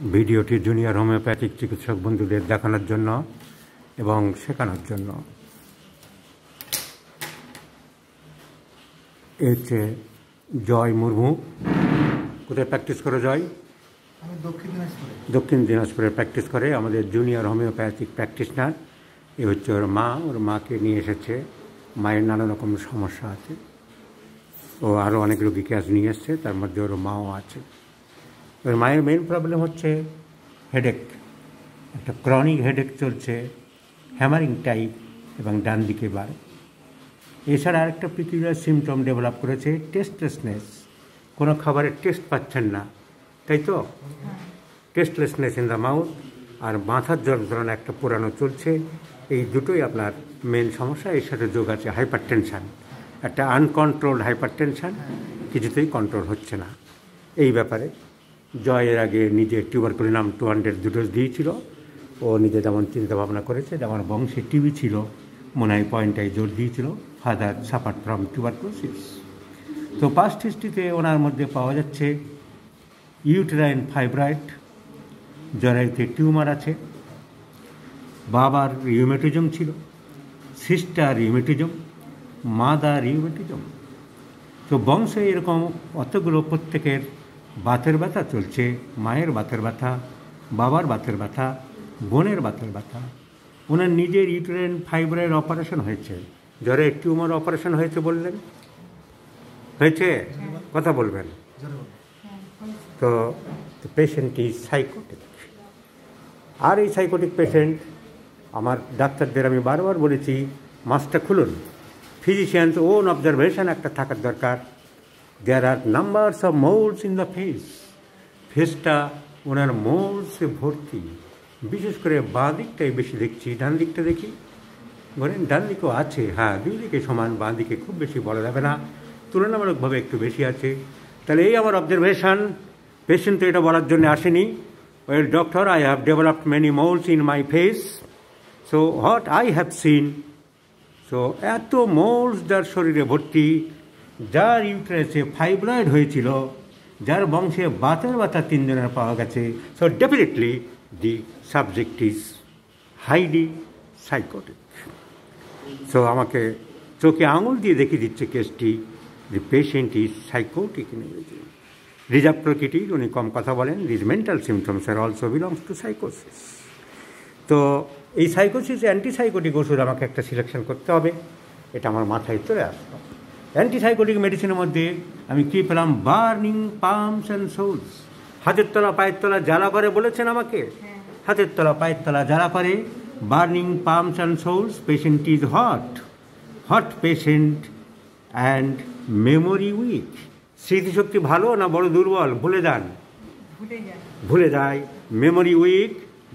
ভিডিওটি junior homeopathic চিকিৎসক বন্ধুদের দেখানোর জন্য এবং শেখানোর জন্য। এ হচ্ছে জয় মুর্মু। কোথায় প্র্যাকটিস করে জয়? দক্ষিণ দিনাজপুরে। দক্ষিণ দিনাজপুরে প্র্যাকটিস করে আমাদের জুনিয়র হোমিওপ্যাথিক প্র্যাকটিশনার এ হচ্ছে ওর মা ওর মাকে নিয়ে এসেছে। মায়ের নানা রকম সমস্যা আছে। ও আরও অনেক রোগীকে আজ নিয়ে এসছে তার মধ্যে ওর মাও আছে। ওর মায়ের মেন প্রবলেম হচ্ছে হেডেক একটা ক্রনিক হেডেক চলছে হ্যামারিং টাইপ এবং ডান দিকে বার এছাড়া আরেকটা পৃথিবীর সিমটম ডেভেলপ করেছে টেস্টলেসনেস কোনো খাবারের টেস্ট পাচ্ছেন না, তাই তো? টেস্টলেসনেস ইন দ্য মাউথ আর মাথার যন্ত্রণা একটা পুরানো চলছে। এই দুটোই আপনার মেন সমস্যা, এর সাথে যোগ আছে হাইপার টেনশান একটা আনকন্ট্রোলড হাইপার টেনশান কিছুতেই কন্ট্রোল হচ্ছে না। এই ব্যাপারে জয়ের আগে নিজে টিউবারকুলিনাম টু হান্ড্রেড দুটো দিয়েছিল। ও নিজে যেমন চিন্তা ভাবনা করেছে, যেমন বংশে টিভি ছিল, মনে হয় পয়েন্টটাই জোর দিয়েছিল father suffer from tuber tuberculosis তো পাস্ট হিস্ট্রিতে ওনার মধ্যে পাওয়া যাচ্ছে ইউটেরাইন ফাইব্রয়েড জরাইতে টিউমার আছে, বাবার রিউমেটিজম ছিল সিস্টার রিউমেটিজম মাদার রিউমেটিজম তো বংশে এরকম অতগুলো প্রত্যেকের বাতের ব্যথা চলছে, মায়ের বাতের ব্যথা, বাবার বাতের ব্যথা, বোনের বাতের ব্যথা। ওনার নিজের ইউটেরাইন ফাইবারের অপারেশন হয়েছে। জ্বরে টিউমার অপারেশন হয়েছে বললেন? হয়েছে? কথা বলবেন। তো পেশেন্ট ইজ সাইকোটিক আর এই সাইকোটিক পেশেন্ট আমার ডাক্তারদের আমি বারবার বলেছি মাছটা খুলুন। ফিজিশিয়ানস ওন অবজারভেশন একটা থাকার দরকার। There are numbers of moles in the face ফেসটা ওনার মোলসে ভর্তি। বিশেষ করে বাঁ দিকটাই বেশি দেখছি, ডান দিকটা দেখি। বলেন, ডান দিকেও আছে। হ্যাঁ দুই দিকে সমান, বাঁ দিকে খুব বেশি বলা যাবে না। তুলনামূলকভাবে একটু বেশি আছে। তাহলে এই আমার অবজারভেশন পেশেন্ট তো এটা বলার জন্য আসেনি। Well doctor I have developed many moles in my face so what I have seen so এত মোলস যার শরীরে ভর্তি। যার ইউটারেসে ফাইব্রয়েড হয়েছিল, যার বংশে বাতের বাতা তিনজনের পাওয়া গেছে। So definitely the subject is highly psychotic so আমাকে চোখে আঙুল দিয়ে দেখিয়ে দিচ্ছে কেসটি the patient is psychotic reserve প্রকৃতির, উনি কম কথা বলেন these mental symptoms are also belongs to সাইকোসিস তো, এই সাইকোসিস অ্যান্টিসাইকোটিক ওষুধ আমাকে একটা সিলেকশন করতে হবে, এটা আমার মাথায় চলে আসলো। অ্যান্টিসাইকোটিক মেডিসিনের মধ্যে আমি কী পেলাম? বার্নিং পাম্পস অ্যান্ড সোলস হাতের তলা পায়ের তলা জ্বালা করে বলেছেন আমাকে। হাতের তলা পায়ের তলা জ্বালা করে। Burning palms and soles patient is hot hot patient and memory weak স্মৃতিশক্তি ভালো না বড় দুর্বল? ভুলে যান। ভুলে যায় memory weak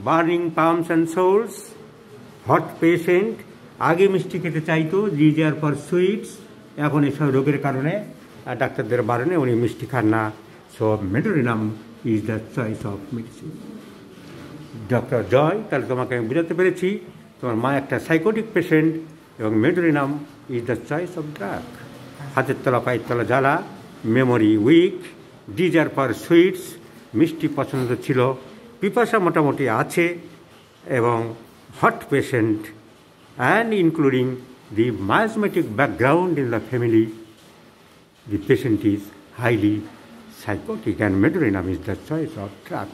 burning palms and soles hot patient আগে মিষ্টি খেতে চাইতো জিজার ফর সুইটস এখন এসব রোগের কারণে ডাক্তারদের বারণে উনি মিষ্টি খান না। So Medorrhinum is the choice of medicine doctor Joy, তাহলে তোমাকে আমি বুঝাতে পেরেছি, তোমার মা একটা সাইকোটিক পেশেন্ট এবং Medorrhinum is the choice of drug হাতের তলা, পায়ের তলা, জ্বালা memory weak desire for sweets মিষ্টি পছন্দ ছিল, পিপাসা মোটামুটি আছে এবং hot patient and including the miasmatic background in the family, the patient is highly psychotic and medurinum is the choice of track.